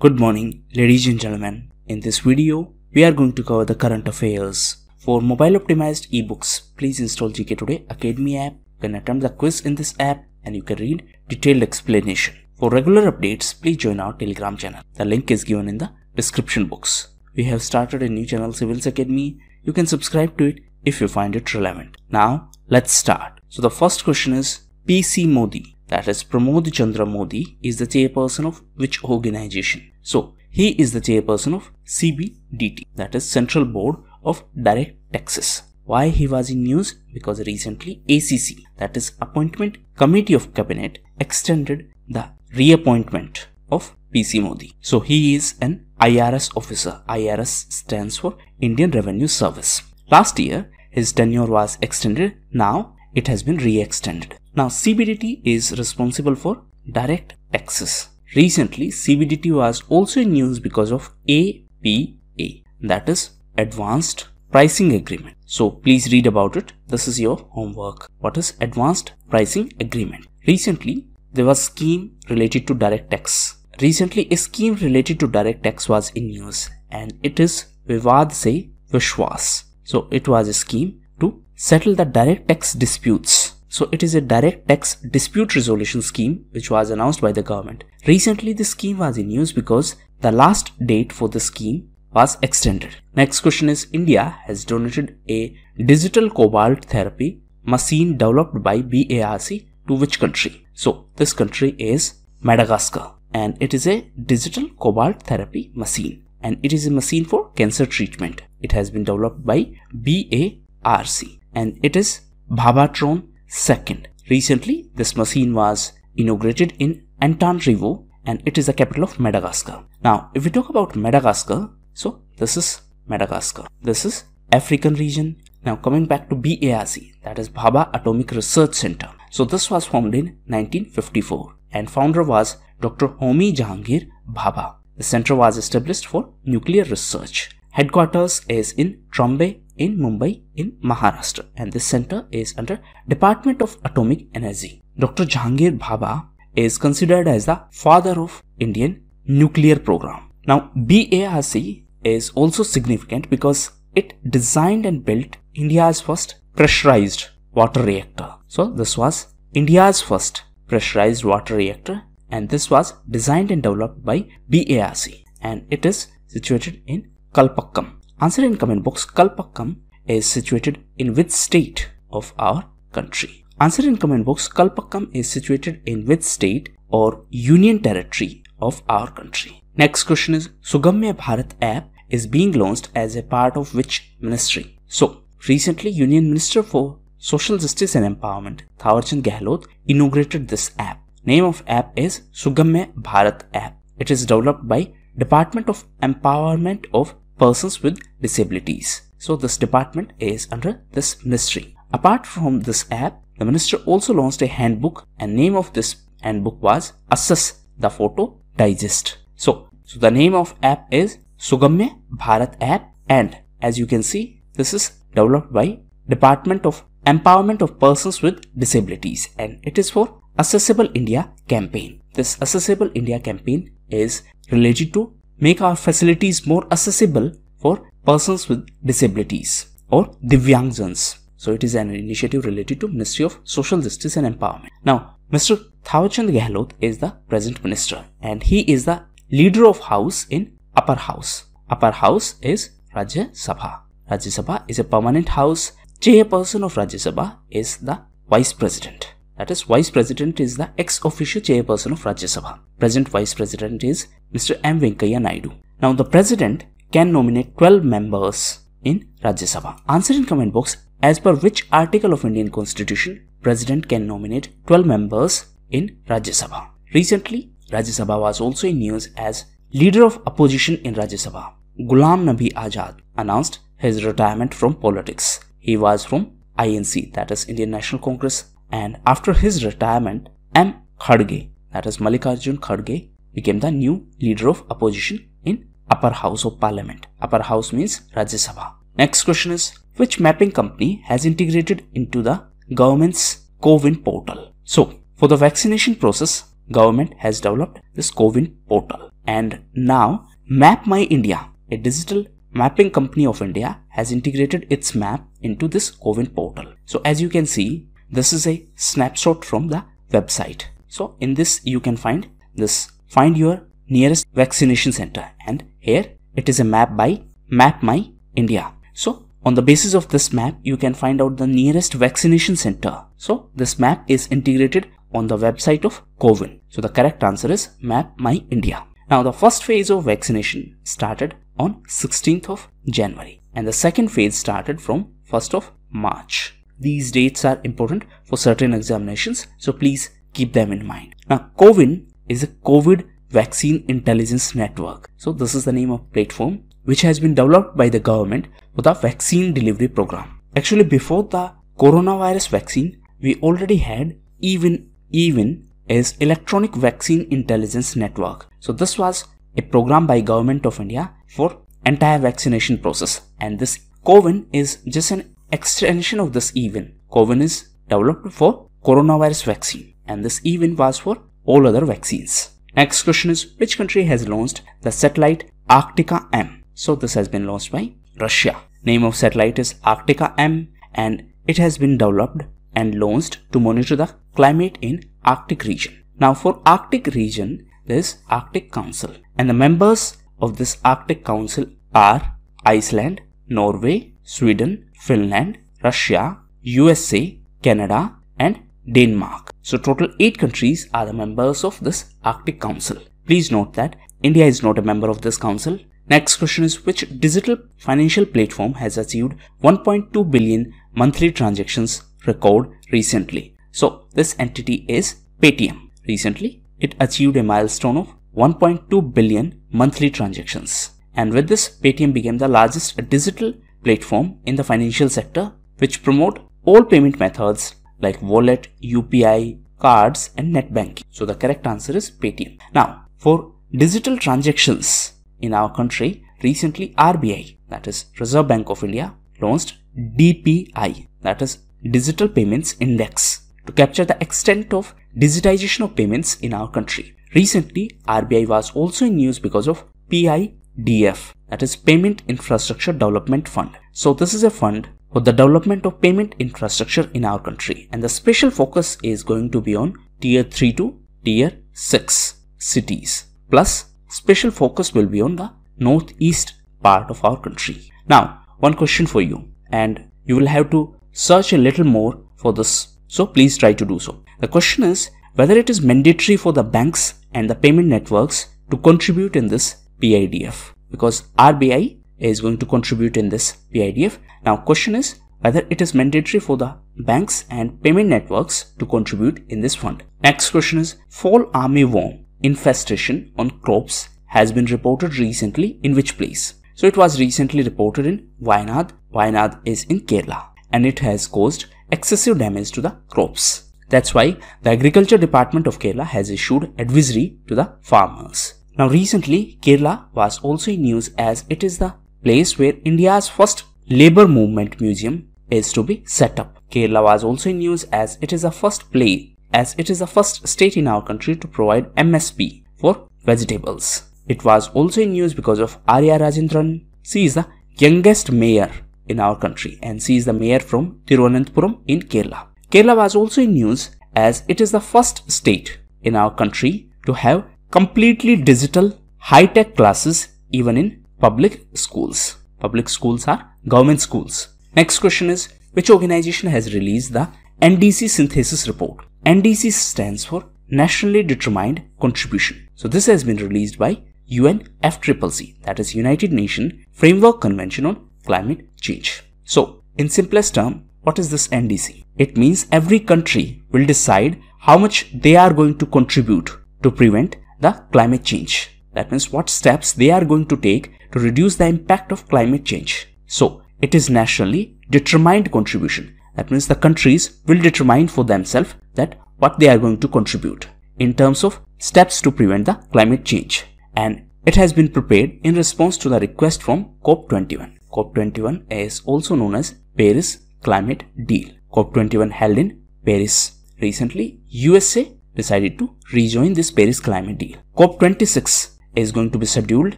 Good morning, ladies and gentlemen. In this video, we are going to cover the current affairs. For mobile optimized ebooks, please install GK Today Academy app. You can attempt the quiz in this app and you can read detailed explanation. For regular updates, please join our Telegram channel. The link is given in the description box. We have started a new channel Civils Academy. You can subscribe to it if you find it relevant. Now, let's start. So the first question is PC Modi that is Pramod Chandra Modi is the chairperson of which organization? So he is the chairperson of CBDT that is Central Board of Direct Taxes. Why he was in news? Because recently ACC that is Appointment Committee of Cabinet extended the reappointment of PC Modi. So he is an IRS officer. IRS stands for Indian Revenue Service. Last year his tenure was extended. Now it has been re-extended. Now CBDT is responsible for direct taxes. Recently CBDT was also in news because of APA that is Advanced Pricing Agreement. So please read about it. This is your homework. What is Advanced Pricing Agreement? Recently there was scheme related to direct tax. Recently a scheme related to direct tax was in news and it is Vivad Se Vishwas. So it was a scheme to settle the direct tax disputes. So it is a direct tax dispute resolution scheme which was announced by the government. Recently the scheme was in news because the last date for the scheme was extended. Next question is India has donated a digital cobalt therapy machine developed by BARC to which country? So this country is Madagascar and it is a digital cobalt therapy machine and it is a machine for cancer treatment. It has been developed by BARC and it is Bhabhatron 2nd. Recently, this machine was inaugurated in Antananarivo and it is the capital of Madagascar. Now, if we talk about Madagascar, so this is Madagascar. This is African region. Now coming back to BARC, that is Bhabha Atomic Research Center. So this was formed in 1954 and founder was Dr. Homi Jahangir Bhabha. The center was established for nuclear research. Headquarters is in Trombay in Mumbai in Maharashtra and this center is under Department of Atomic Energy. Dr. Jahangir Bhabha is considered as the father of Indian nuclear program. Now BARC is also significant because it designed and built India's first pressurized water reactor. So this was India's first pressurized water reactor and this was designed and developed by BARC and it is situated in Kalpakkam. Answer in comment box Kalpakkam is situated in which state of our country? Answer in comment box Kalpakkam is situated in which state or union territory of our country? Next question is Sugamya Bharat app is being launched as a part of which ministry? So recently Union Minister for Social Justice and Empowerment Thawarchand Gehlot inaugurated this app. Name of app is Sugamya Bharat app. It is developed by Department of Empowerment of Persons with Disabilities. So this department is under this ministry. Apart from this app, the minister also launched a handbook and name of this handbook was Access the Photo Digest. So, so the name of app is Sugamya Bharat app and as you can see, this is developed by Department of Empowerment of Persons with Disabilities and it is for Accessible India campaign. This Accessible India campaign is related to make our facilities more accessible for persons with disabilities or Divyangjans. So it is an initiative related to Ministry of Social Justice and Empowerment. Now, Mr. Thawarchand Gehlot is the present minister and he is the leader of house in upper house. Upper house is Rajya Sabha. Rajya Sabha is a permanent house. Chairperson of Rajya Sabha is the vice president. That is, vice president is the ex officio chairperson of Rajya Sabha. Present vice president is Mr. M. Venkaiah Naidu. Now, the president can nominate 12 members in Rajya Sabha. Answer in comment box as per which article of Indian Constitution President can nominate 12 members in Rajya Sabha. Recently, Rajya Sabha was also in news as leader of opposition in Rajya Sabha. Ghulam Nabi Azad announced his retirement from politics. He was from INC that is Indian National Congress and after his retirement M. Kharge that is Mallikarjun Kharge became the new leader of opposition in upper house of parliament. Upper house means Rajya Sabha. Next question is which mapping company has integrated into the government's CoWIN portal? So for the vaccination process, government has developed this CoWIN portal And now Map My India, a digital mapping company of India has integrated its map into this CoWIN portal. So as you can see, this is a snapshot from the website. So in this you can find this find your nearest vaccination center and here it is a map by Map My India. So on the basis of this map you can find out the nearest vaccination center. So this map is integrated on the website of CoWIN. So the correct answer is Map My India. Now the first phase of vaccination started on 16th of January and the second phase started from 1st of March. These dates are important for certain examinations so please keep them in mind. Now CoWIN is a COVID Vaccine Intelligence Network. So this is the name of platform which has been developed by the government for the vaccine delivery program. Actually before the coronavirus vaccine we already had EVIN EVIN is Electronic Vaccine Intelligence Network. So this was a program by Government of India for entire vaccination process and this CoWIN is just an extension of this EVIN. CoWIN is developed for coronavirus vaccine and this EVIN was for all other vaccines. Next question is which country has launched the satellite Arktika M? So this has been launched by Russia. Name of satellite is Arktika M and it has been developed and launched to monitor the climate in Arctic region. Now for Arctic region, there is Arctic Council and the members of this Arctic Council are Iceland, Norway, Sweden, Finland, Russia, USA, Canada and Denmark. So total 8 countries are the members of this Arctic Council. Please note that India is not a member of this council. Next question is which digital financial platform has achieved 1.2 billion monthly transactions record recently. So this entity is Paytm. Recently, it achieved a milestone of 1.2 billion monthly transactions. And with this, Paytm became the largest digital platform in the financial sector which promote all payment methods like wallet, UPI, cards and net banking. So the correct answer is Paytm. Now, for digital transactions in our country, recently RBI, that is Reserve Bank of India, launched DPI, that is Digital Payments Index to capture the extent of digitization of payments in our country. Recently, RBI was also in news because of PIDF, that is Payment Infrastructure Development Fund. So this is a fund for the development of payment infrastructure in our country and the special focus is going to be on tier 3 to tier 6 cities plus special focus will be on the northeast part of our country. Now one question for you and you will have to search a little more for this. So please try to do so. The question is whether it is mandatory for the banks and the payment networks to contribute in this PIDF because RBI is going to contribute in this PIDF. Now question is whether it is mandatory for the banks and payment networks to contribute in this fund. Next question is fall armyworm infestation on crops has been reported recently in which place? So it was recently reported in Wayanad. Wayanad is in Kerala and it has caused excessive damage to the crops. That's why the Agriculture Department of Kerala has issued advisory to the farmers. Now recently, Kerala was also in news as it is the place where India's first labor movement museum is to be set up. Kerala was also in news as it is the first place as it is the first state in our country to provide MSP for vegetables. It was also in news because of Arya Rajendran. She is the youngest mayor in our country and she is the mayor from Thiruvananthapuram in Kerala. Kerala was also in news as it is the first state in our country to have completely digital high-tech classes even in public schools. Public schools are government schools. Next question is which organization has released the NDC synthesis report? NDC stands for Nationally Determined Contribution. So this has been released by UNFCCC that is United Nations Framework Convention on climate change. So, in simplest term, what is this NDC? It means every country will decide how much they are going to contribute to prevent the climate change. That means what steps they are going to take to reduce the impact of climate change. So, it is nationally determined contribution. That means the countries will determine for themselves that what they are going to contribute in terms of steps to prevent the climate change. And it has been prepared in response to the request from COP21. COP21 is also known as Paris Climate Deal. COP21 held in Paris. Recently, USA decided to rejoin this Paris Climate Deal. COP26 is going to be scheduled.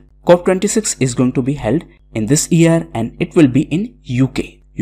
COP26 is going to be held in this year and it will be in UK.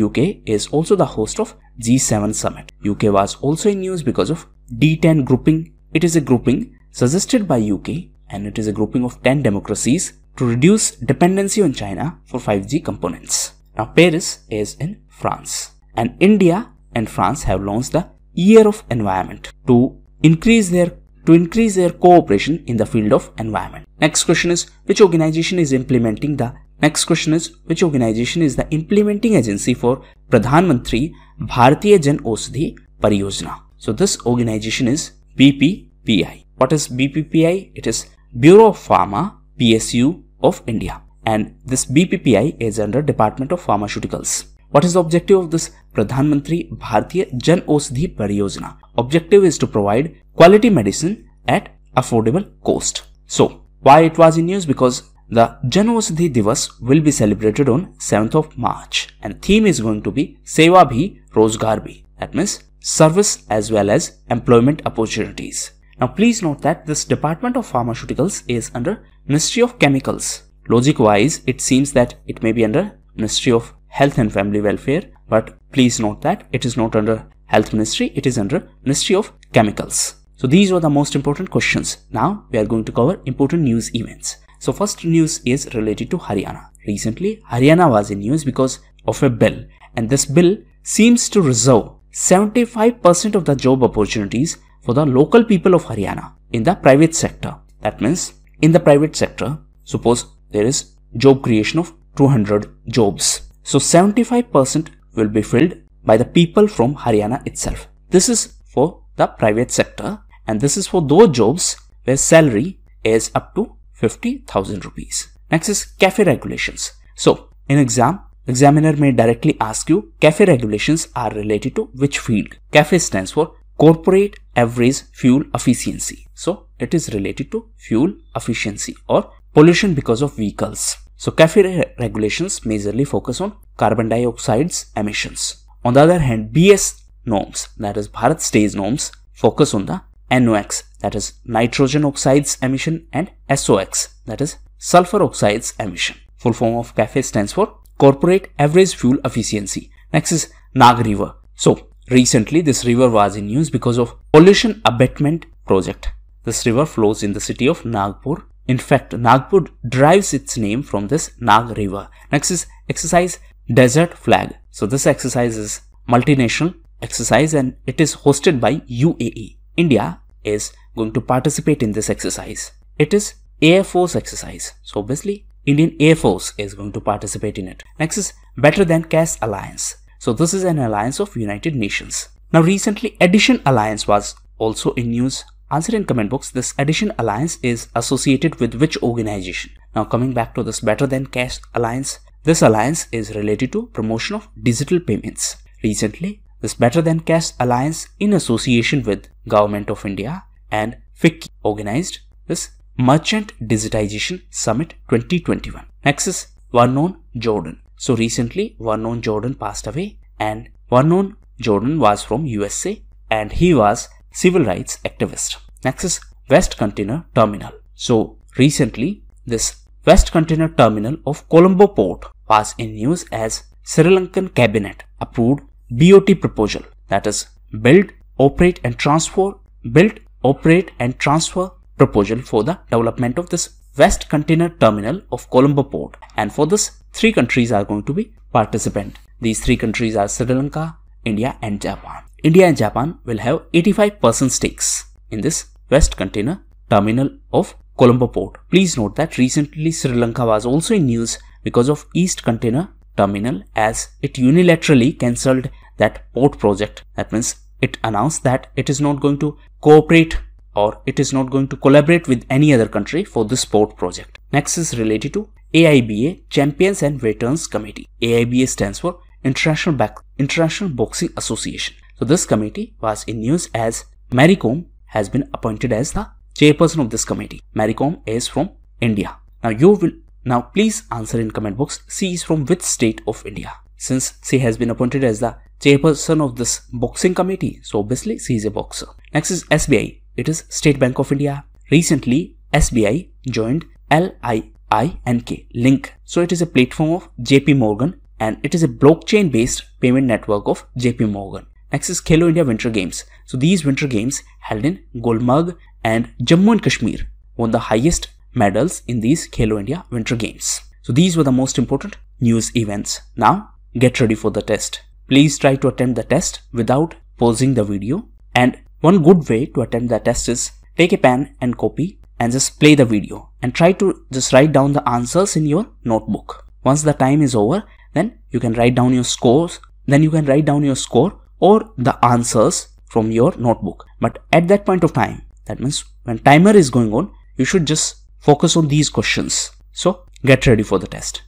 UK is also the host of G7 summit. UK was also in news because of D10 grouping. It is a grouping suggested by UK and it is a grouping of 10 democracies to reduce dependency on China for 5G components. Now Paris is in France and India and France have launched the Year of Environment to increase their to increase their cooperation in the field of environment. Next question is which organization is implementing the next question is which organization is the implementing agency for Pradhan Mantri Bharatiya Jan Aushadhi Pariyojana. So this organization is BPPI. What is BPPI? It is Bureau of Pharma PSU of India and this BPPI is under Department of Pharmaceuticals. What is the objective of this Pradhan Bharatiya Jan Aushadhi Pariyojana? Objective is to provide quality medicine at affordable cost. So, why it was in news? Because the Jan Aushadhi Divas will be celebrated on 7th of March and theme is going to be Seva Bhi Rozgar Bhi. That means service as well as employment opportunities. Now please note that this Department of Pharmaceuticals is under Ministry of Chemicals. Logic wise, it seems that it may be under Ministry of Health and Family Welfare, but please note that it is not under Health Ministry, it is under Ministry of Chemicals. So these were the most important questions. Now we are going to cover important news events. So first news is related to Haryana. Recently, Haryana was in news because of a bill and this bill seems to reserve 75% of the job opportunities for the local people of Haryana in the private sector. That means in the private sector, suppose there is job creation of 200 jobs. So 75% will be filled by the people from Haryana itself. This is for the private sector and this is for those jobs where salary is up to 50,000 rupees. Next is CAFE regulations. So in exam, examiner may directly ask you CAFE regulations are related to which field. CAFE stands for corporate average fuel efficiency. So it is related to fuel efficiency or pollution because of vehicles. So CAFE re regulations majorly focus on carbon dioxide's emissions. On the other hand, BS norms, that is Bharat stage norms, focus on the NOx, that is nitrogen oxides emission and SOx, that is sulfur oxides emission. Full form of CAFE stands for Corporate Average Fuel Efficiency. Next is Nag River. So recently this river was in news because of pollution abatement project. This river flows in the city of Nagpur in fact, Nagpur derives its name from this Nag river. Next is exercise Desert Flag. So this exercise is multinational exercise and it is hosted by UAE. India is going to participate in this exercise. It is Air Force exercise. So obviously Indian Air Force is going to participate in it. Next is Better Than Cash Alliance. So this is an alliance of United Nations. Now recently Addition Alliance was also in news Answer in comment box, this Addition Alliance is associated with which organization? Now coming back to this Better Than cash Alliance, this alliance is related to promotion of digital payments. Recently, this Better Than cash Alliance in association with Government of India and FICCI organized this Merchant Digitization Summit 2021. Next is Vernon Jordan. So recently Vernon Jordan passed away and Vernon Jordan was from USA and he was civil rights activist. Next is West Container Terminal. So recently, this West Container Terminal of Colombo Port was in news as Sri Lankan cabinet approved BOT proposal that is build, operate and transfer, build, operate and transfer proposal for the development of this West Container Terminal of Colombo Port and for this three countries are going to be participant. These three countries are Sri Lanka, India and Japan. India and Japan will have 85% stakes in this West Container Terminal of Colombo Port. Please note that recently Sri Lanka was also in news because of East Container Terminal as it unilaterally cancelled that port project. That means it announced that it is not going to cooperate or it is not going to collaborate with any other country for this port project. Next is related to AIBA Champions and Veterans Committee. AIBA stands for International, International Boxing Association. So this committee was in news as Mary has been appointed as the chairperson of this committee. Mary is from India. Now you will now please answer in comment box she is from which state of India. Since she has been appointed as the chairperson of this boxing committee, so obviously she is a boxer. Next is SBI. It is State Bank of India. Recently, SBI joined L-I-I-N-K, Link. So it is a platform of JP Morgan and it is a blockchain based payment network of JP Morgan. Next is Khelo India Winter Games. So these winter games held in Gulmarg and Jammu and Kashmir won the highest medals in these Khelo India Winter Games. So these were the most important news events. Now get ready for the test. Please try to attempt the test without pausing the video. And one good way to attempt the test is take a pen and copy and just play the video and try to just write down the answers in your notebook. Once the time is over, then you can write down your scores. Then you can write down your score or the answers from your notebook. But at that point of time, that means when timer is going on, you should just focus on these questions. So get ready for the test.